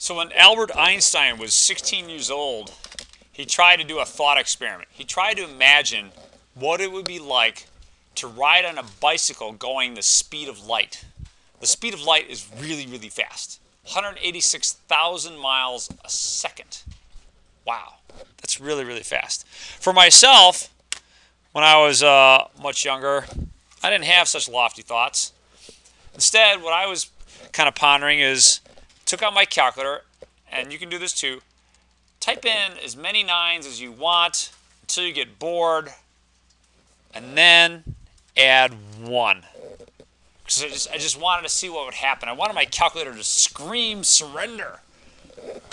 So when Albert Einstein was 16 years old, he tried to do a thought experiment. He tried to imagine what it would be like to ride on a bicycle going the speed of light. The speed of light is really, really fast 186,000 miles a second. Wow, that's really, really fast. For myself, when I was uh, much younger, I didn't have such lofty thoughts. Instead, what I was kind of pondering is took out my calculator, and you can do this too. Type in as many nines as you want until you get bored, and then add one. Because I just, I just wanted to see what would happen. I wanted my calculator to scream surrender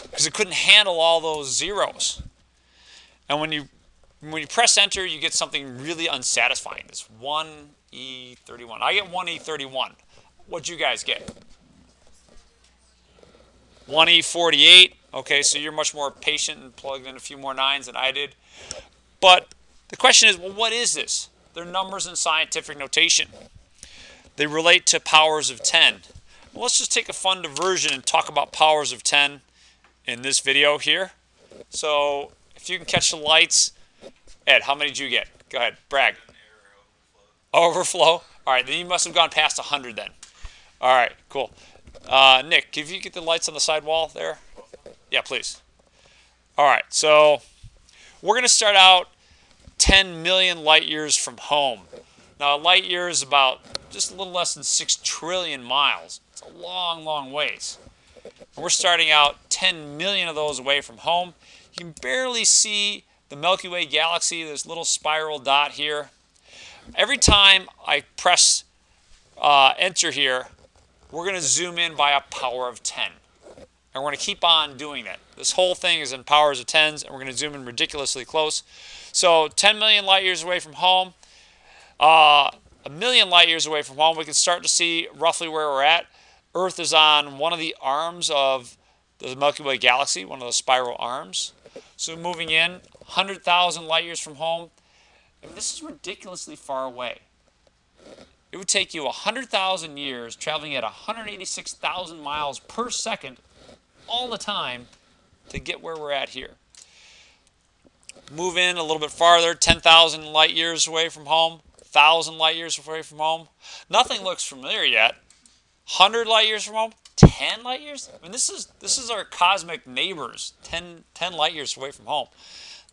because it couldn't handle all those zeros. And when you when you press enter, you get something really unsatisfying. This 1E31. I get 1E31. What'd you guys get? 1E48. Okay, so you're much more patient and plugged in a few more nines than I did. But the question is, well, what is this? They're numbers in scientific notation. They relate to powers of 10. Well, let's just take a fun diversion and talk about powers of 10 in this video here. So if you can catch the lights, Ed, how many did you get? Go ahead, brag. Overflow. All right, then you must have gone past 100 then. All right, cool. Uh, Nick, if you get the lights on the side wall there? Yeah, please. All right, so we're going to start out 10 million light years from home. Now, a light year is about just a little less than 6 trillion miles. It's a long, long ways. And we're starting out 10 million of those away from home. You can barely see the Milky Way galaxy, this little spiral dot here. Every time I press uh, enter here, we're going to zoom in by a power of 10. And we're going to keep on doing that. This whole thing is in powers of 10s, and we're going to zoom in ridiculously close. So 10 million light years away from home, uh, a million light years away from home, we can start to see roughly where we're at. Earth is on one of the arms of the Milky Way galaxy, one of the spiral arms. So moving in 100,000 light years from home, I mean, this is ridiculously far away. It would take you 100,000 years traveling at 186,000 miles per second all the time to get where we're at here. Move in a little bit farther, 10,000 light years away from home, 1,000 light years away from home. Nothing looks familiar yet. 100 light years from home, 10 light years? I mean, this is, this is our cosmic neighbors, 10, 10 light years away from home.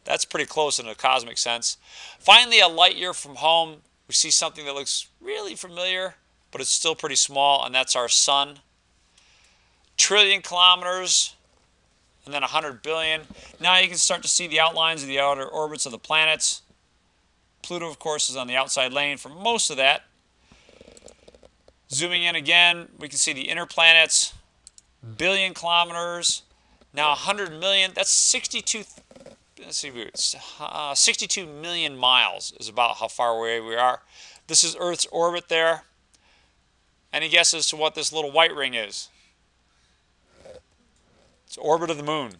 That's pretty close in a cosmic sense. Finally, a light year from home, see something that looks really familiar, but it's still pretty small, and that's our sun. Trillion kilometers, and then 100 billion. Now you can start to see the outlines of the outer orbits of the planets. Pluto, of course, is on the outside lane for most of that. Zooming in again, we can see the inner planets, billion kilometers. Now 100 million, that's 62 let's see, uh, 62 million miles is about how far away we are. This is Earth's orbit there. Any guesses to what this little white ring is? It's orbit of the moon.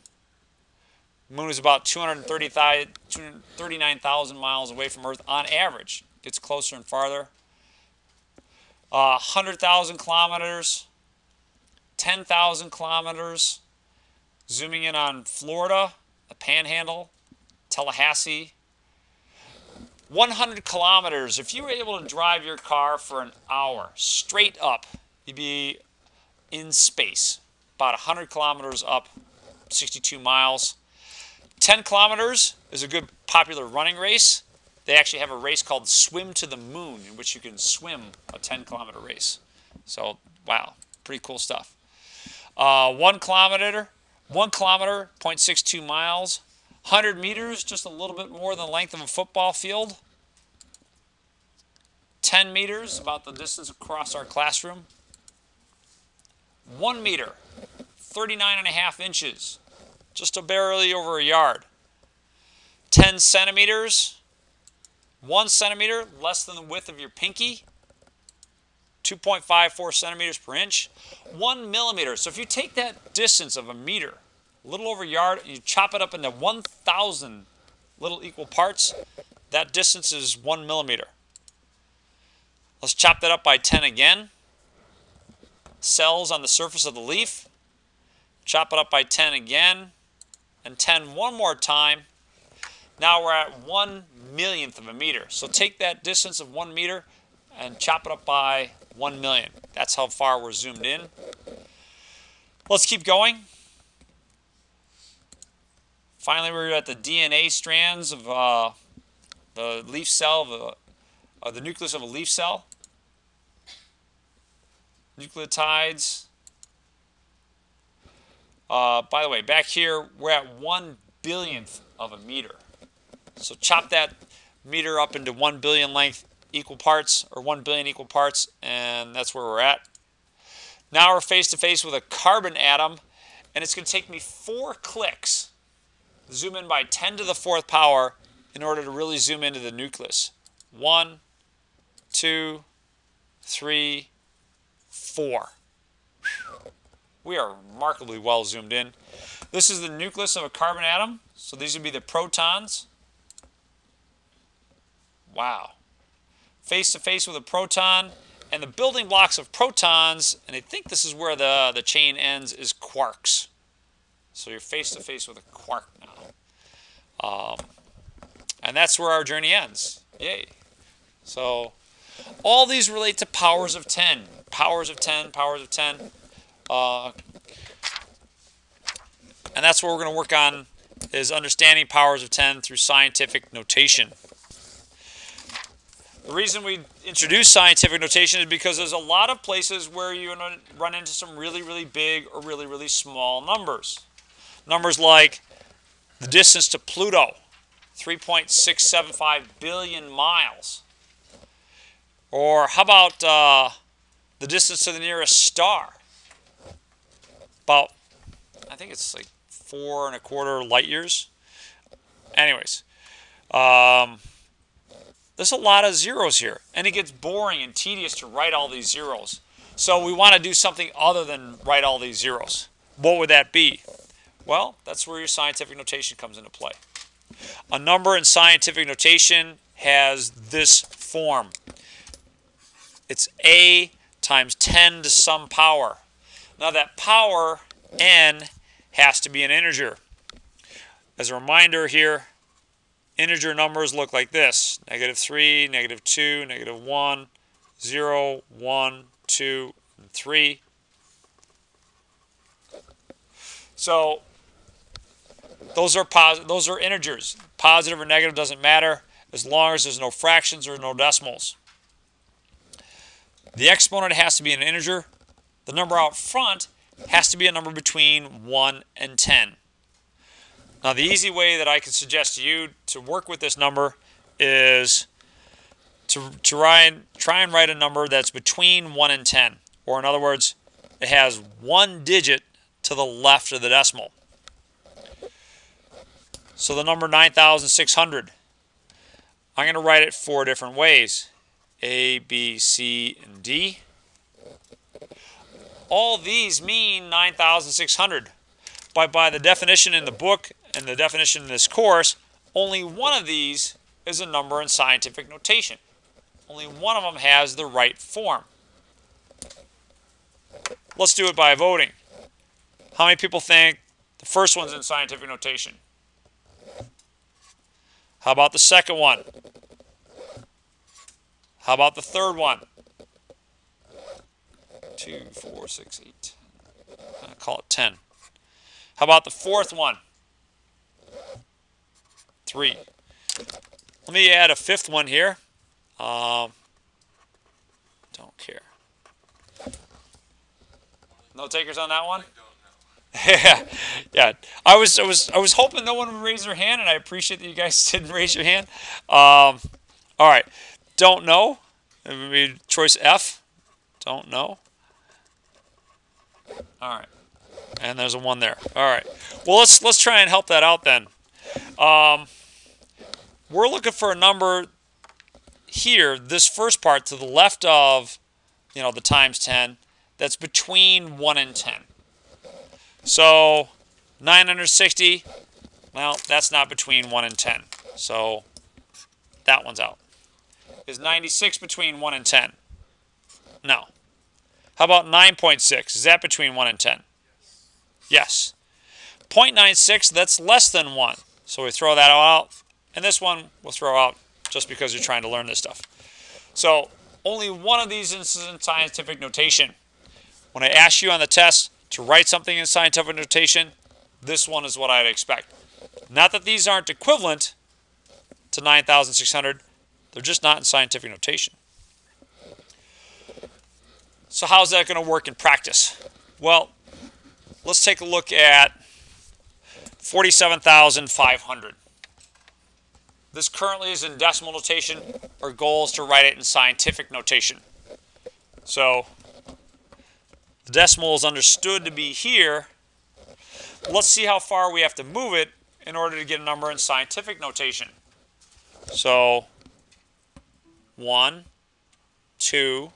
The moon is about 239,000 miles away from Earth on average. Gets closer and farther. Uh, 100,000 kilometers, 10,000 kilometers. Zooming in on Florida, the Panhandle, Tallahassee. 100 kilometers. If you were able to drive your car for an hour straight up, you'd be in space. About 100 kilometers up, 62 miles. 10 kilometers is a good popular running race. They actually have a race called Swim to the Moon, in which you can swim a 10 kilometer race. So, wow, pretty cool stuff. Uh, one kilometer, one kilometer, 0.62 miles. 100 meters, just a little bit more than the length of a football field. 10 meters, about the distance across our classroom. 1 meter, 39 and a half inches, just a barely over a yard. 10 centimeters, 1 centimeter, less than the width of your pinky. 2.54 centimeters per inch. 1 millimeter, so if you take that distance of a meter a little over a yard, you chop it up into 1,000 little equal parts, that distance is one millimeter. Let's chop that up by 10 again. Cells on the surface of the leaf, chop it up by 10 again, and 10 one more time. Now we're at 1 millionth of a meter. So take that distance of 1 meter and chop it up by 1 million. That's how far we're zoomed in. Let's keep going. Finally, we're at the DNA strands of uh, the leaf cell of, a, of the nucleus of a leaf cell. Nucleotides. Uh, by the way, back here, we're at one billionth of a meter. So chop that meter up into one billion length equal parts, or one billion equal parts, and that's where we're at. Now we're face to face with a carbon atom, and it's going to take me four clicks zoom in by 10 to the fourth power in order to really zoom into the nucleus. One, two, three, four. We are remarkably well zoomed in. This is the nucleus of a carbon atom. So these would be the protons. Wow. Face to face with a proton. And the building blocks of protons, and I think this is where the, the chain ends, is quarks. So you're face to face with a quark. Um, and that's where our journey ends. Yay. So all these relate to powers of 10. Powers of 10, powers of 10. Uh, and that's what we're going to work on is understanding powers of 10 through scientific notation. The reason we introduce scientific notation is because there's a lot of places where to run into some really, really big or really, really small numbers. Numbers like the distance to Pluto, 3.675 billion miles. Or how about uh, the distance to the nearest star? About, I think it's like four and a quarter light years. Anyways, um, there's a lot of zeros here, and it gets boring and tedious to write all these zeros. So we want to do something other than write all these zeros. What would that be? Well, that's where your scientific notation comes into play. A number in scientific notation has this form. It's a times 10 to some power. Now that power, n, has to be an integer. As a reminder here, integer numbers look like this. Negative 3, negative 2, negative 1, 0, 1, 2, and 3. So those are positive. Those are integers. Positive or negative doesn't matter as long as there's no fractions or no decimals. The exponent has to be an integer. The number out front has to be a number between 1 and 10. Now the easy way that I can suggest to you to work with this number is to, to try, and, try and write a number that's between 1 and 10. Or in other words, it has one digit to the left of the decimal. So the number 9,600, I'm going to write it four different ways. A, B, C, and D. All these mean 9,600. But by the definition in the book and the definition in this course, only one of these is a number in scientific notation. Only one of them has the right form. Let's do it by voting. How many people think the first one's in scientific notation? How about the second one? How about the third one? Two, four, six, eight. I call it 10. How about the fourth one? Three. Let me add a fifth one here. Um, don't care. No takers on that one? Yeah, yeah. I was, I was, I was hoping no one would raise their hand, and I appreciate that you guys didn't raise your hand. Um, all right, don't know. Maybe choice F. Don't know. All right, and there's a one there. All right. Well, let's let's try and help that out then. Um, we're looking for a number here. This first part to the left of, you know, the times ten. That's between one and ten. So 960, well, that's not between 1 and 10. So that one's out. Is 96 between 1 and 10? No. How about 9.6? Is that between 1 and 10? Yes. 0.96, that's less than 1. So we throw that out. And this one we'll throw out just because you're trying to learn this stuff. So only one of these is in scientific notation. When I ask you on the test to write something in scientific notation, this one is what I'd expect. Not that these aren't equivalent to 9,600, they're just not in scientific notation. So how's that going to work in practice? Well, let's take a look at 47,500. This currently is in decimal notation. Our goal is to write it in scientific notation. So the decimal is understood to be here. Let's see how far we have to move it in order to get a number in scientific notation. So 1, 2.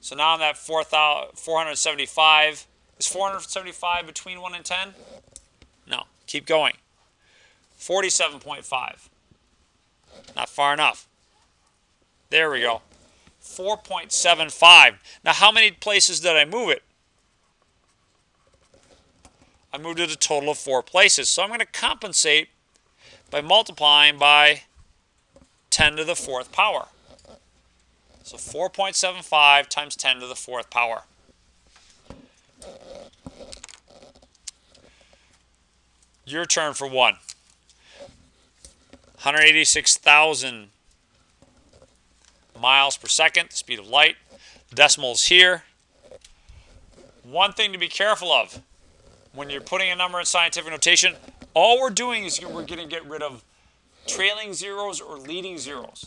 So now I'm at 4, 475. Is 475 between 1 and 10? No. Keep going. 47.5. Not far enough. There we go. 4.75. Now, how many places did I move it? I moved it a total of four places. So I'm going to compensate by multiplying by 10 to the fourth power. So 4.75 times 10 to the fourth power. Your turn for one. 186,000 miles per second, the speed of light. Decimals here. One thing to be careful of when you're putting a number in scientific notation, all we're doing is we're going to get rid of trailing zeros or leading zeros.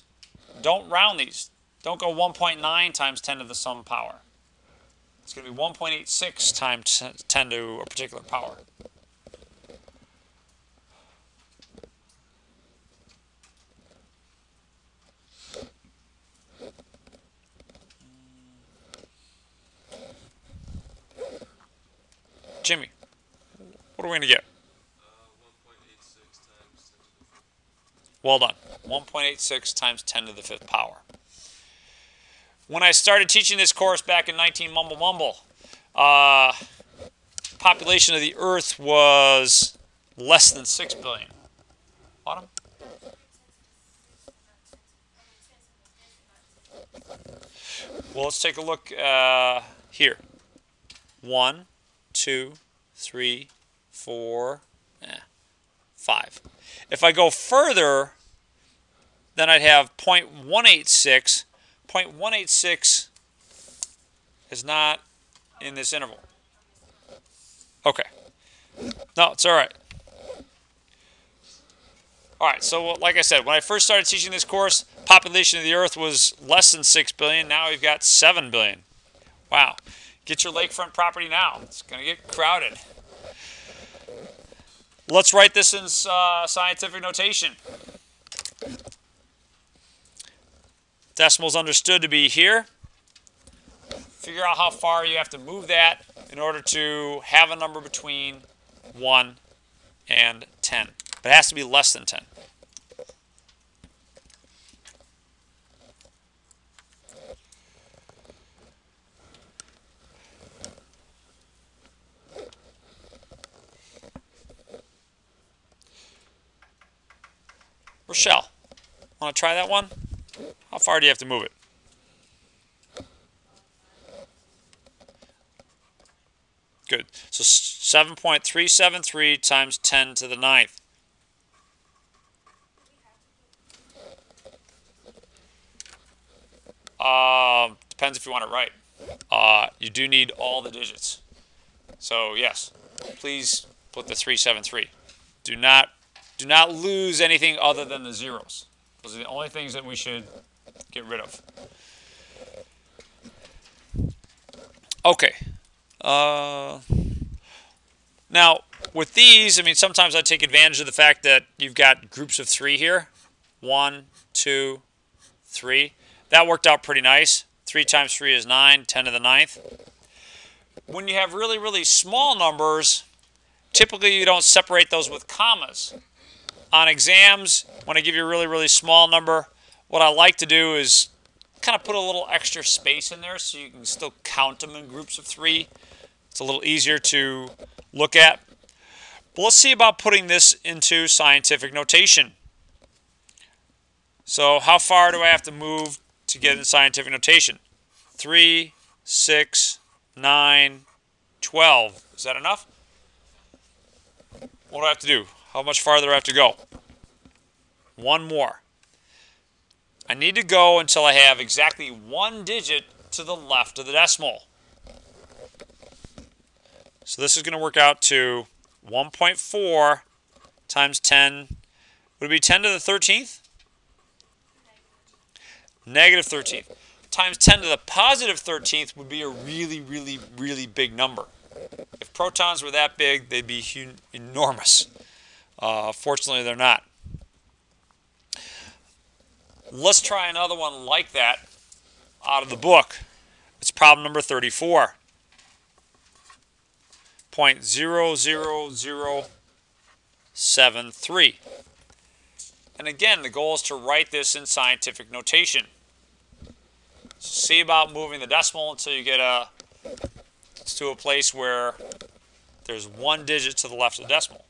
Don't round these. Don't go 1.9 times 10 to the sum power. It's going to be 1.86 times 10 to a particular power. Jimmy, what are we going to get? Well done. 1.86 times 10 to the fifth power. When I started teaching this course back in 19 Mumble Mumble, uh, population of the Earth was less than 6 billion. Autumn? Well, let's take a look uh, here. One, two, three, four, eh, five. If I go further, then I'd have 0.186. 0.186 is not in this interval. Okay. No, it's all right. All right, so like I said, when I first started teaching this course, population of the Earth was less than 6 billion. Now we've got 7 billion. Wow. Get your lakefront property now. It's going to get crowded. Let's write this in uh, scientific notation. Decimals understood to be here. Figure out how far you have to move that in order to have a number between 1 and 10. But it has to be less than 10. Rochelle, want to try that one? How far do you have to move it? Good. So 7.373 times 10 to the ninth. Uh, depends if you want it right. Uh, you do need all the digits. So yes, please put the 373. Do not do not lose anything other than the zeros. Those are the only things that we should get rid of. Okay. Uh, now, with these, I mean, sometimes I take advantage of the fact that you've got groups of three here. One, two, three. That worked out pretty nice. 3 times 3 is 9, 10 to the ninth. When you have really, really small numbers, typically you don't separate those with commas. On exams, when I give you a really, really small number, what I like to do is kind of put a little extra space in there so you can still count them in groups of three. It's a little easier to look at. But let's see about putting this into scientific notation. So how far do I have to move to get in scientific notation? 3, 6, 9, 12. Is that enough? What do I have to do? How much farther I have to go? One more. I need to go until I have exactly one digit to the left of the decimal. So this is going to work out to 1.4 times 10. Would it be 10 to the 13th? Negative 13th. Times 10 to the positive 13th would be a really, really, really big number. If protons were that big, they'd be enormous. Uh, fortunately, they're not. Let's try another one like that out of the book. It's problem number 34. Point zero zero zero seven three. And again, the goal is to write this in scientific notation. So see about moving the decimal until you get a to a place where there's one digit to the left of the decimal,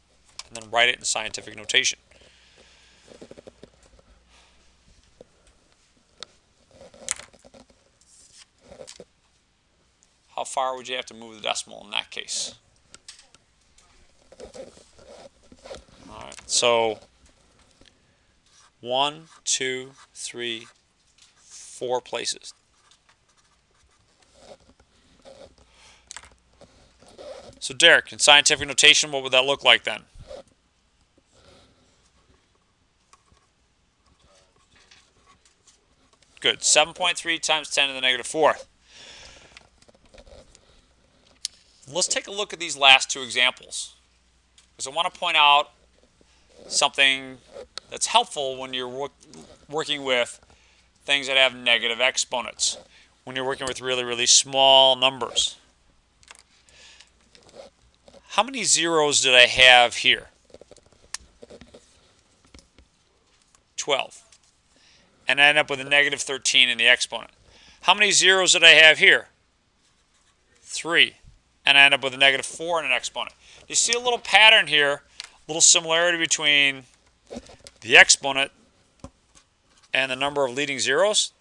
and then write it in scientific notation. How far would you have to move the decimal in that case? All right, so one, two, three, four places. So Derek, in scientific notation, what would that look like then? Good. 7.3 times 10 to the negative fourth. Let's take a look at these last two examples. Because I want to point out something that's helpful when you're work working with things that have negative exponents, when you're working with really, really small numbers. How many zeros did I have here? 12. And I end up with a negative 13 in the exponent. How many zeros did I have here? 3. And I end up with a negative 4 in an exponent. You see a little pattern here, a little similarity between the exponent and the number of leading zeros?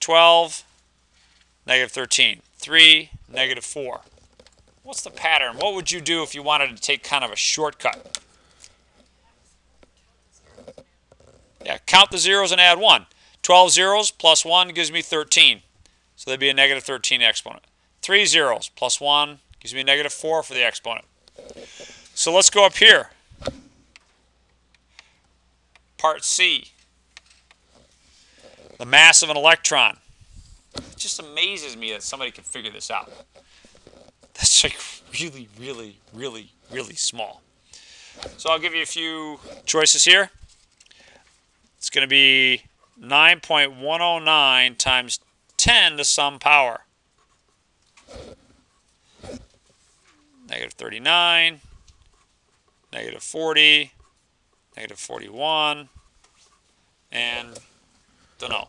12, negative 13. 3, negative 4. What's the pattern? What would you do if you wanted to take kind of a shortcut? Yeah, count the zeros and add 1. 12 zeros plus 1 gives me 13. So that'd be a negative 13 exponent. 3 zeros plus 1 gives me a negative 4 for the exponent. So let's go up here. Part C. The mass of an electron. It just amazes me that somebody can figure this out. That's like really, really, really, really small. So I'll give you a few choices here. It's going to be 9.109 times 10 to some power. Negative 39, negative 40, negative 41, and don't know.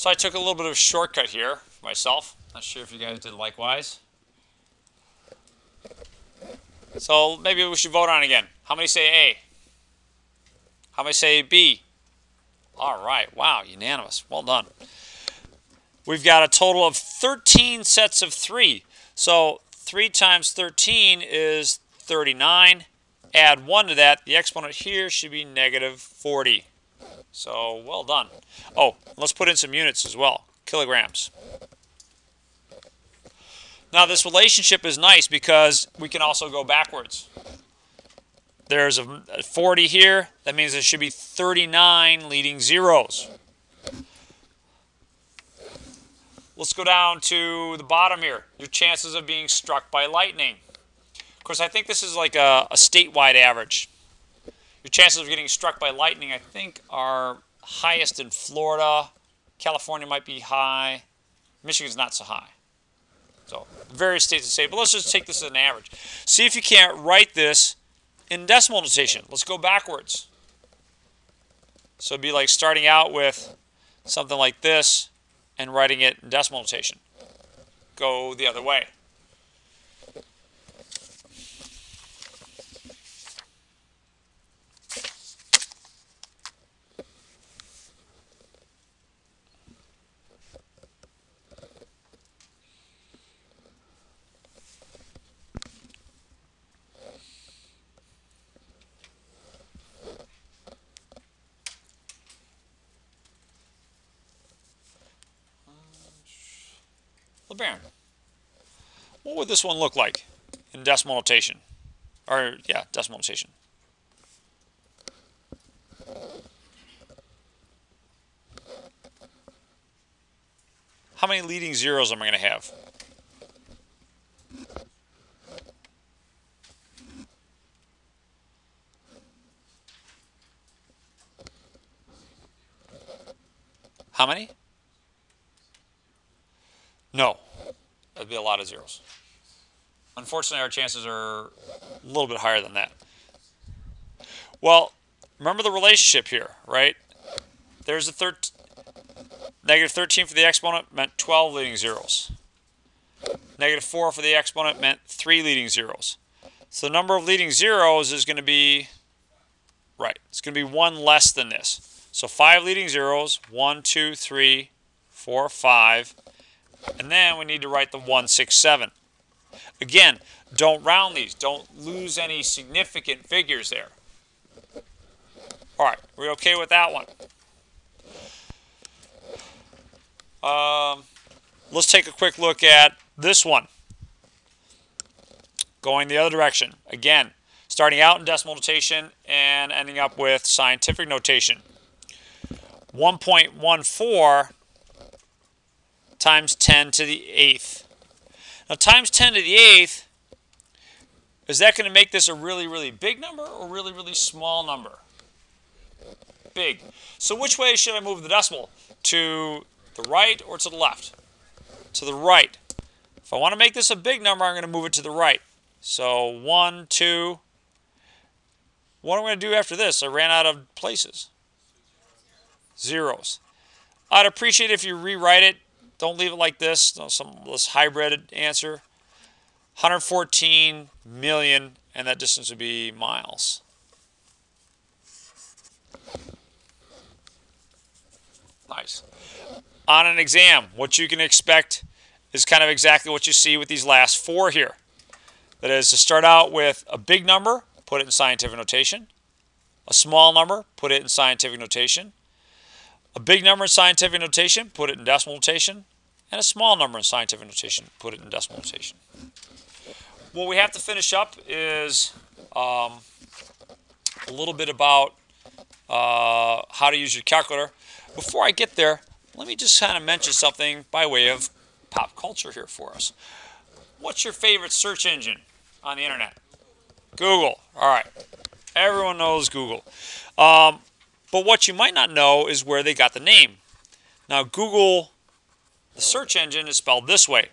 So I took a little bit of a shortcut here myself. Not sure if you guys did likewise. So maybe we should vote on again. How many say A? How many say B? All right. Wow, unanimous. Well done. We've got a total of 13 sets of 3. So 3 times 13 is 39. Add 1 to that. The exponent here should be negative 40. So well done. Oh, let's put in some units as well. Kilograms. Now this relationship is nice because we can also go backwards. There's a 40 here. That means there should be 39 leading zeros. Let's go down to the bottom here. Your chances of being struck by lightning. Of course, I think this is like a, a statewide average. Your chances of getting struck by lightning, I think, are highest in Florida. California might be high. Michigan's not so high. So various states to say, but let's just take this as an average. See if you can't write this in decimal notation. Let's go backwards. So it'd be like starting out with something like this and writing it in decimal notation. Go the other way. What would this one look like in decimal notation? Or, yeah, decimal notation. How many leading zeros am I going to have? How many? No. That'd be a lot of zeros. Unfortunately, our chances are a little bit higher than that. Well, remember the relationship here, right? There's a thir negative 13 for the exponent meant 12 leading zeros. Negative 4 for the exponent meant 3 leading zeros. So the number of leading zeros is going to be, right, it's going to be 1 less than this. So 5 leading zeros, 1, 2, 3, 4, 5, and then we need to write the 167. Again, don't round these. Don't lose any significant figures there. All right, we're okay with that one. Um, let's take a quick look at this one. Going the other direction. Again, starting out in decimal notation and ending up with scientific notation. 1.14 times 10 to the eighth. Now times 10 to the eighth, is that going to make this a really, really big number or really, really small number? Big. So which way should I move the decimal? To the right or to the left? To the right. If I want to make this a big number, I'm going to move it to the right. So 1, 2. What am I going to do after this? I ran out of places. Zeros. I'd appreciate if you rewrite it don't leave it like this. some this hybrid answer. 114 million, and that distance would be miles. Nice. On an exam, what you can expect is kind of exactly what you see with these last four here. That is to start out with a big number, put it in scientific notation. A small number, put it in scientific notation. A big number in scientific notation, put it in decimal notation and a small number in scientific notation, put it in decimal notation. What we have to finish up is um, a little bit about uh, how to use your calculator. Before I get there, let me just kind of mention something by way of pop culture here for us. What's your favorite search engine on the internet? Google. All right. Everyone knows Google. Um, but what you might not know is where they got the name. Now, Google the search engine is spelled this way,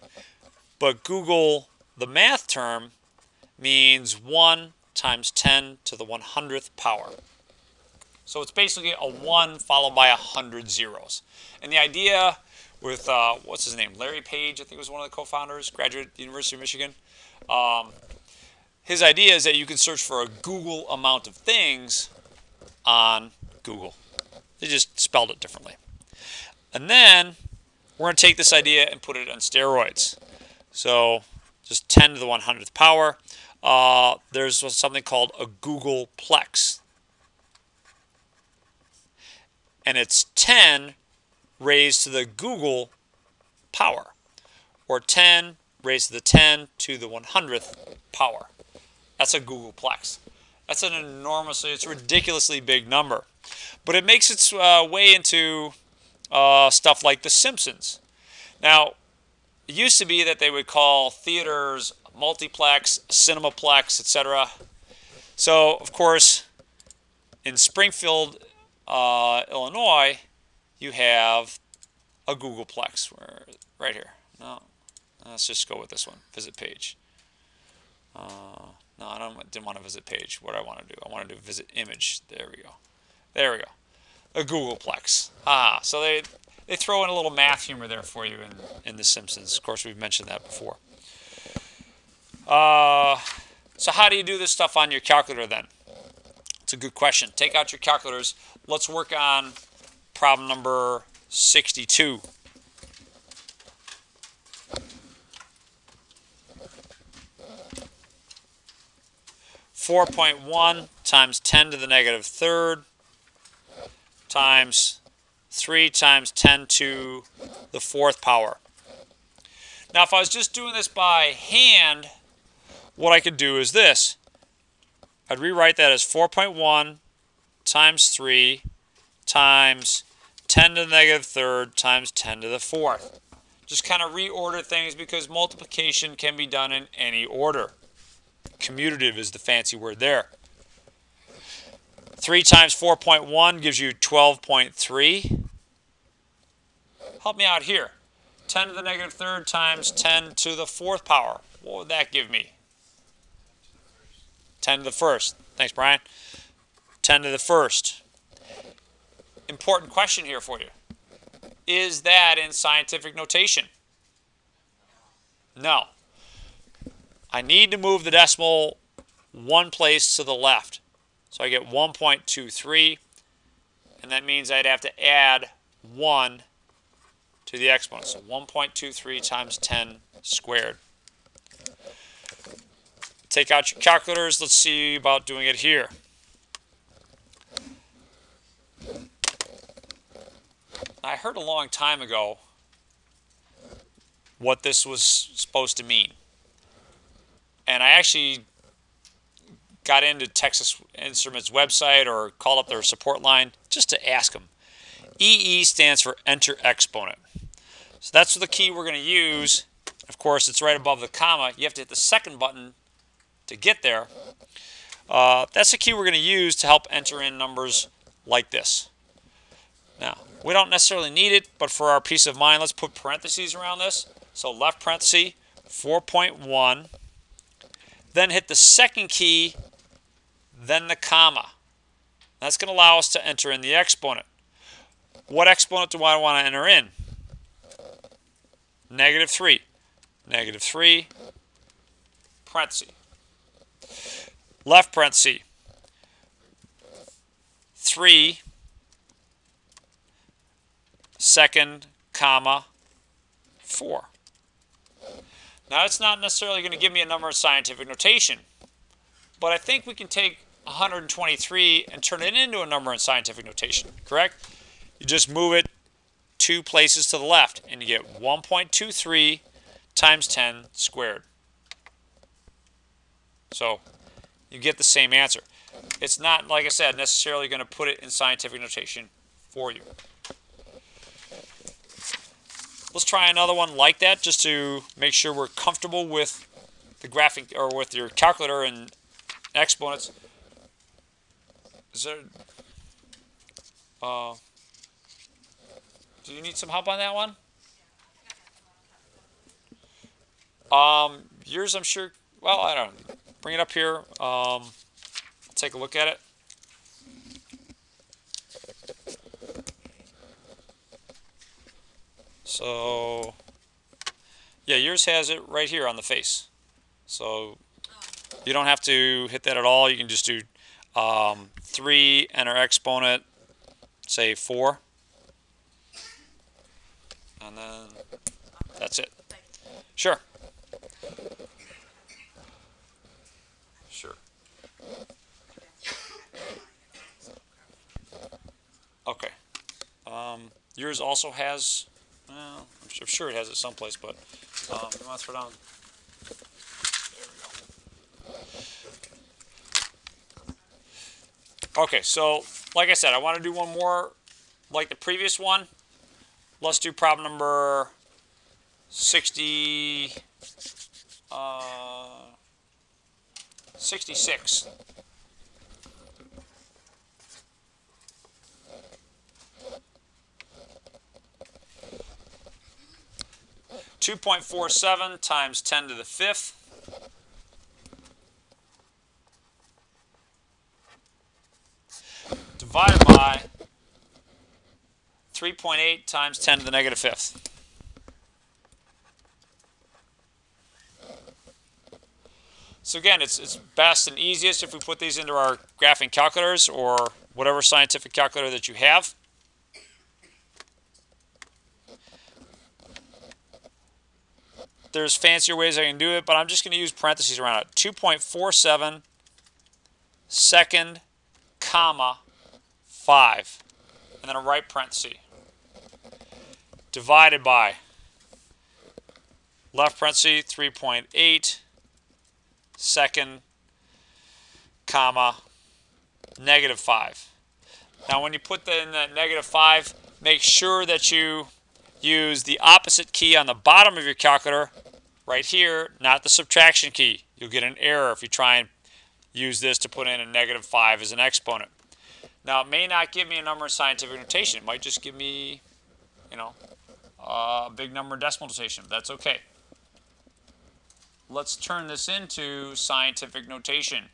but googol, the math term, means 1 times 10 to the 100th power. So it's basically a 1 followed by 100 zeros. And the idea with, uh, what's his name, Larry Page, I think was one of the co-founders, graduate University of Michigan. Um, his idea is that you can search for a googol amount of things on Google. They just spelled it differently. And then we're going to take this idea and put it on steroids. So just 10 to the 100th power. Uh, there's something called a googolplex. And it's 10 raised to the googol power, or 10 raised to the 10 to the 100th power. That's a googolplex. That's an enormously, it's a ridiculously big number. But it makes its uh, way into uh, stuff like The Simpsons. Now, it used to be that they would call theaters multiplex, cinemaplex, etc. So, of course, in Springfield, uh, Illinois, you have a Googolplex where, right here. No, let's just go with this one. Visit page. Uh, no, I don't, didn't want to visit page. What I want to do? I want to do visit image. There we go. There we go. A Googolplex. Ah, so they they throw in a little math humor there for you in, in The Simpsons. Of course, we've mentioned that before. Uh, so how do you do this stuff on your calculator then? It's a good question. Take out your calculators. Let's work on problem number 62. Four point one times ten to the negative third times three times ten to the fourth power. Now, if I was just doing this by hand, what I could do is this. I'd rewrite that as 4.1 times 3 times 10 to the negative third times 10 to the fourth. Just kind of reorder things because multiplication can be done in any order. Commutative is the fancy word there. 3 times 4.1 gives you 12.3. Help me out here. 10 to the negative third times 10 to the fourth power. What would that give me? 10 to the first. Thanks, Brian. 10 to the first. Important question here for you. Is that in scientific notation? No. I need to move the decimal one place to the left. So I get 1.23, and that means I'd have to add 1 to the exponent. So 1.23 times 10 squared. Take out your calculators. Let's see about doing it here. I heard a long time ago what this was supposed to mean. And I actually got into Texas Instruments website or called up their support line just to ask them. EE stands for enter exponent. So that's the key we're going to use. Of course, it's right above the comma. You have to hit the second button to get there. Uh, that's the key we're going to use to help enter in numbers like this. Now, we don't necessarily need it, but for our peace of mind, let's put parentheses around this. So left parenthesis, 4.1. Then hit the second key, then the comma. That's going to allow us to enter in the exponent. What exponent do I want to enter in? Negative 3. Negative 3, parenthesis left parenthesis, 3, second, comma, 4. Now, it's not necessarily going to give me a number in scientific notation, but I think we can take 123 and turn it into a number in scientific notation, correct? You just move it two places to the left, and you get 1.23 times 10 squared. So you get the same answer. It's not, like I said, necessarily going to put it in scientific notation for you. Let's try another one like that just to make sure we're comfortable with the graphing or with your calculator and exponents. Is there, uh, do you need some help on that one? Um, yours, I'm sure. Well, I don't. Know bring it up here. Um, take a look at it. So, yeah, yours has it right here on the face. So you don't have to hit that at all. You can just do um, 3, and our exponent, say 4. And then that's it. Sure. Sure. Okay. Um, yours also has, well, I'm sure it has it someplace, but um, you want to throw down Okay, so like I said, I want to do one more like the previous one. Let's do problem number 60, uh, 66. Two point four seven times ten to the fifth divided by 3.8 times 10 to the negative fifth. So again, it's, it's best and easiest if we put these into our graphing calculators or whatever scientific calculator that you have. There's fancier ways I can do it, but I'm just going to use parentheses around it. 2.47 second, comma, 5. And then a right parenthesis. Divided by left parenthesis 3.8 second, comma, negative 5. Now when you put that in that negative 5, make sure that you use the opposite key on the bottom of your calculator right here, not the subtraction key. You'll get an error if you try and use this to put in a negative 5 as an exponent. Now, it may not give me a number in scientific notation. It might just give me, you know, a big number in decimal notation. That's okay. Let's turn this into scientific notation.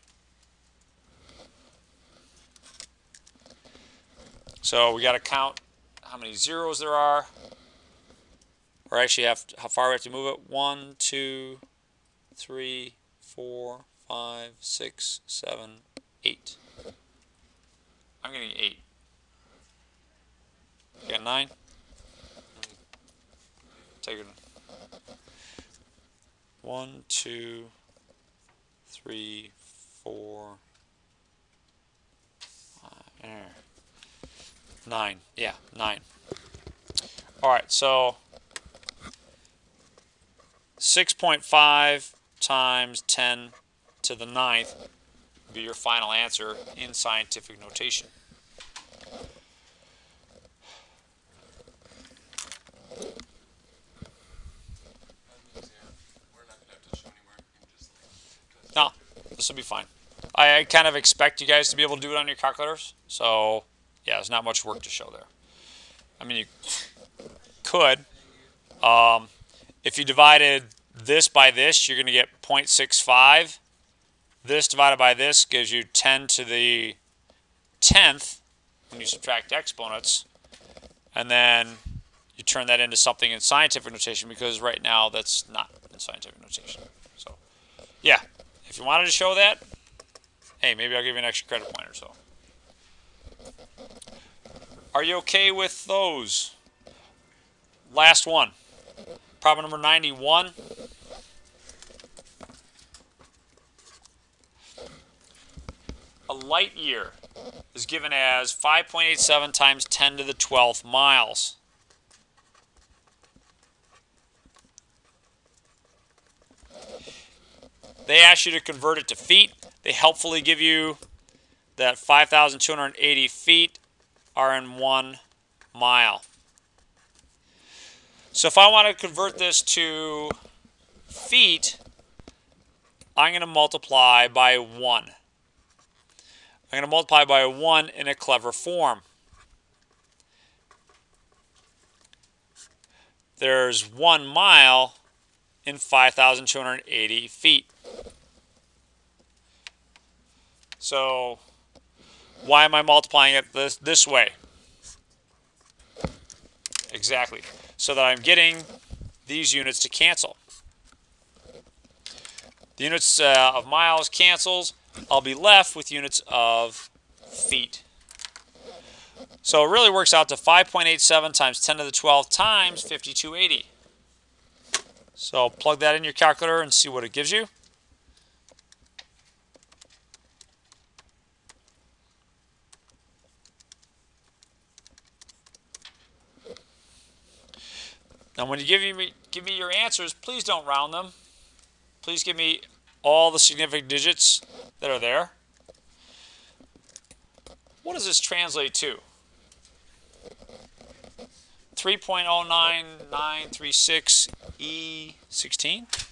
So we got to count how many zeros there are. Or actually, have how far we have to move it. One, two, three, four, five, six, seven, eight. I'm getting eight. Got nine? Take it. One, two, three, four, five, nine. Yeah, nine. All right, so 6.5 times 10 to the ninth be your final answer in scientific notation. No, this will be fine. I, kind of expect you guys to be able to do it on your calculators. So, yeah, there's not much work to show there. I mean, you could. Um, if you divided this by this, you're going to get 0.65 this divided by this gives you 10 to the 10th when you subtract exponents. And then you turn that into something in scientific notation because right now that's not in scientific notation. So, yeah, if you wanted to show that, hey, maybe I'll give you an extra credit point or so. Are you okay with those? Last one. Problem number 91. A light year is given as 5.87 times 10 to the 12th miles. They ask you to convert it to feet. They helpfully give you that 5,280 feet are in one mile. So if I want to convert this to feet, I'm going to multiply by 1. I'm going to multiply by a 1 in a clever form. There's 1 mile in 5,280 feet. So why am I multiplying it this, this way? Exactly. So that I'm getting these units to cancel. The units uh, of miles cancels. I'll be left with units of feet. So it really works out to 5.87 times 10 to the 12 times 5280. So plug that in your calculator and see what it gives you. Now when you give me, give me your answers, please don't round them. Please give me all the significant digits that are there. What does this translate to? 3.09936 E16?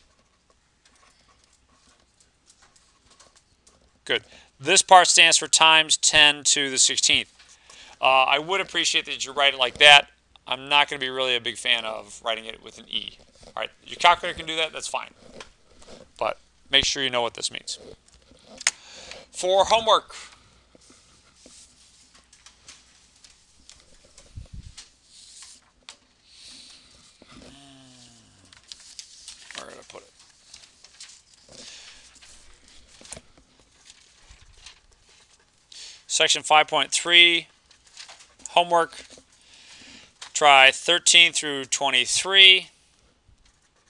Good. This part stands for times 10 to the 16th. Uh, I would appreciate that you write it like that. I'm not going to be really a big fan of writing it with an E. All right, your calculator can do that, that's fine. Make sure you know what this means. For homework, hmm. where did I put it? Section 5.3, homework. Try 13 through 23,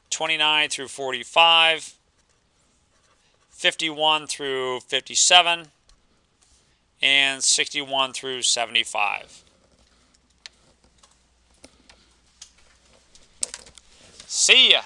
29 through 45, 51 through 57, and 61 through 75. See ya.